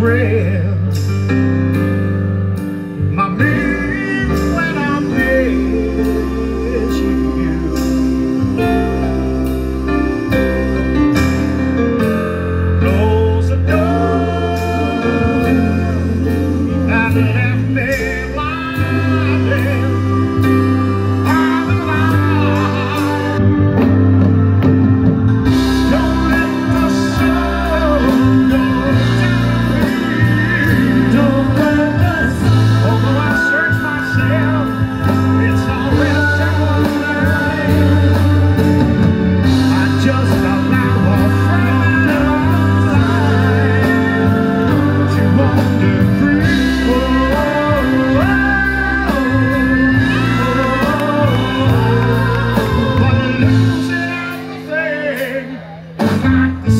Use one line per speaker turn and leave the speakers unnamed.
bread. Thank you.